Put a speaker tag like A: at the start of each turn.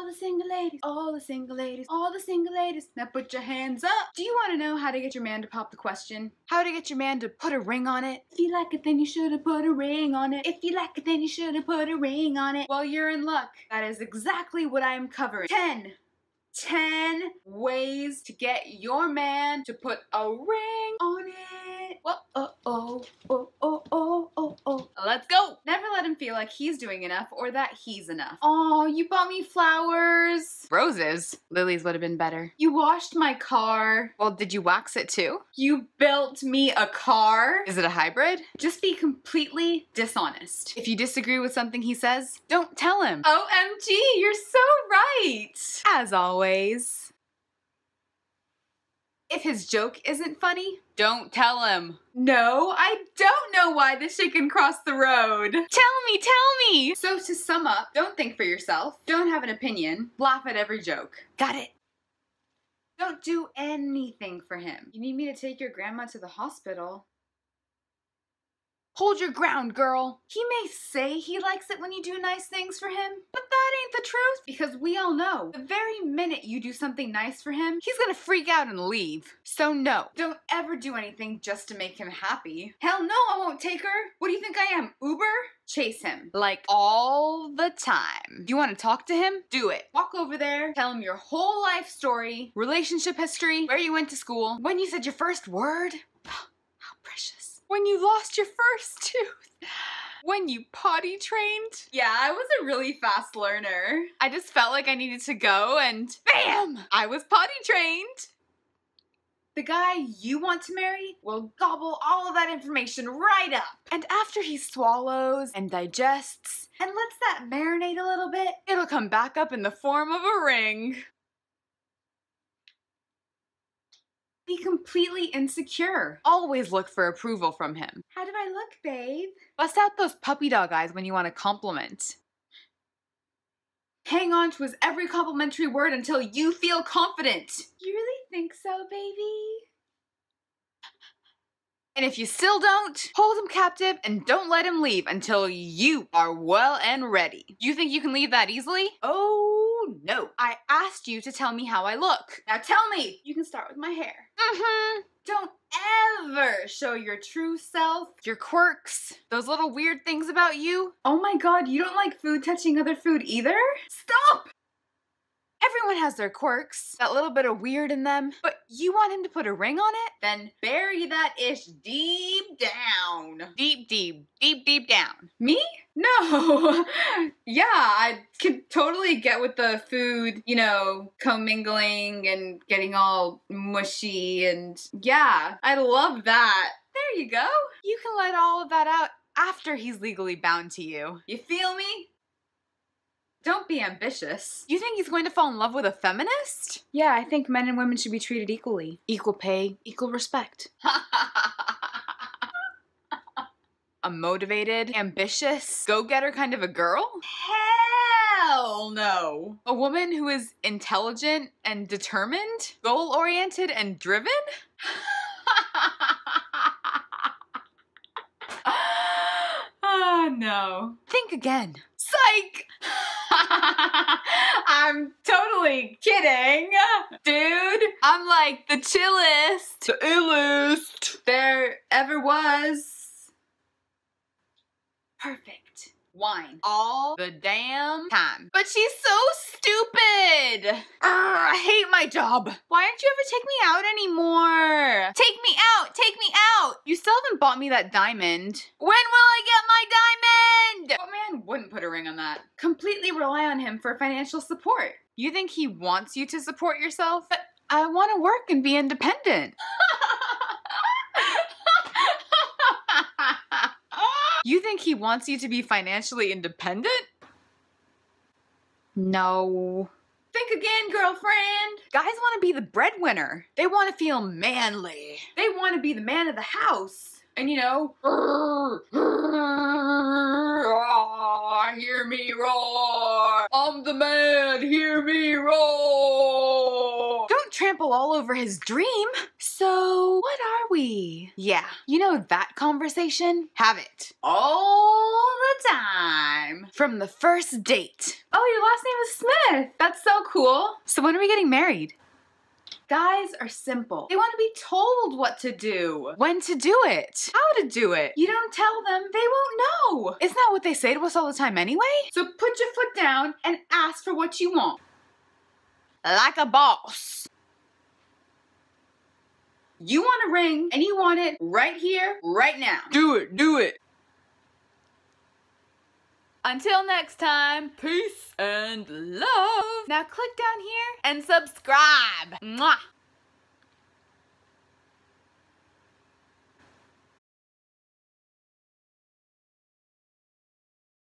A: All the single ladies, all the single ladies, all the single ladies. Now put your hands up. Do you want to know how to get your man to pop the question? How to get your man to put a ring on it? If you like it, then you should have put a ring on it. If you like it, then you should have put a ring on it. Well, you're in luck. That is exactly what I'm covering. 10. 10 ways to get your man to put a ring on it. Oh, oh, oh, oh, oh. Let's go. Never let him feel like he's doing enough or that he's enough. Oh, you bought me flowers. Roses. Lilies would have been better. You washed my car. Well, did you wax it too? You built me a car. Is it a hybrid? Just be completely dishonest. If you disagree with something he says, don't tell him. OMG, you're so right. As always. If his joke isn't funny, don't tell him. No, I don't know why the chicken crossed the road. Tell me, tell me! So to sum up, don't think for yourself, don't have an opinion, laugh at every joke. Got it. Don't do anything for him. You need me to take your grandma to the hospital. Hold your ground, girl. He may say he likes it when you do nice things for him, but that ain't the truth because we all know the very minute you do something nice for him, he's gonna freak out and leave. So no, don't ever do anything just to make him happy. Hell no, I won't take her. What do you think I am, Uber? Chase him. Like all the time. You wanna talk to him? Do it. Walk over there, tell him your whole life story, relationship history, where you went to school, when you said your first word. How precious. When you lost your first tooth. When you potty trained. Yeah, I was a really fast learner. I just felt like I needed to go and BAM! I was potty trained. The guy you want to marry will gobble all of that information right up. And after he swallows and digests and lets that marinate a little bit, it'll come back up in the form of a ring. Be completely insecure. Always look for approval from him. How do I look, babe? Bust out those puppy dog eyes when you want a compliment. Hang on to his every complimentary word until you feel confident. You really think so, baby? And if you still don't, hold him captive and don't let him leave until you are well and ready. You think you can leave that easily? Oh no. I asked you to tell me how I look. Now tell me. You can start with my hair. Mm-hmm. Don't ever show your true self, your quirks, those little weird things about you. Oh my god, you don't like food touching other food either? Stop! Everyone has their quirks, that little bit of weird in them, but you want him to put a ring on it? Then bury that ish deep down. Deep, deep, deep, deep down. Me? No. yeah, I could totally get with the food, you know, commingling and getting all mushy and yeah, I love that. There you go. You can let all of that out after he's legally bound to you. You feel me? Don't be ambitious. You think he's going to fall in love with a feminist? Yeah, I think men and women should be treated equally. Equal pay, equal respect. a motivated, ambitious, go-getter kind of a girl? Hell no. A woman who is intelligent and determined, goal-oriented and driven? oh no. Think again. Psych! I'm totally kidding. Dude, I'm like the chillest, the illest there ever was. Perfect. Whine. All the damn time. But she's so stupid. Urgh, I hate my job. Why aren't you ever take me out anymore? Take me out. Take me out. You still haven't bought me that diamond. When will I get my diamond? What man wouldn't put a ring on that? Completely rely on him for financial support. You think he wants you to support yourself? But I want to work and be independent. You think he wants you to be financially independent? No. Think again, girlfriend. Guys want to be the breadwinner. They want to feel manly. They want to be the man of the house. And you know, hear me roar. I'm the man, hear me roar. Don't trample all over his dream. So, what are we? Yeah, you know that conversation? Have it. All the time. From the first date.
B: Oh, your last name is Smith. That's so cool.
A: So when are we getting married?
B: Guys are simple. They want to be told what to do.
A: When to do it? How to do it?
B: You don't tell them, they won't
A: Isn't that what they say to us all the time anyway?
B: So put your foot down and ask for what you want.
A: Like a boss.
B: You want a ring and you want it right here, right now.
A: Do it, do it.
B: Until next time, peace and love. Now click down here and subscribe. Mwah.